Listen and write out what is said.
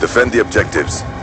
Defend the objectives.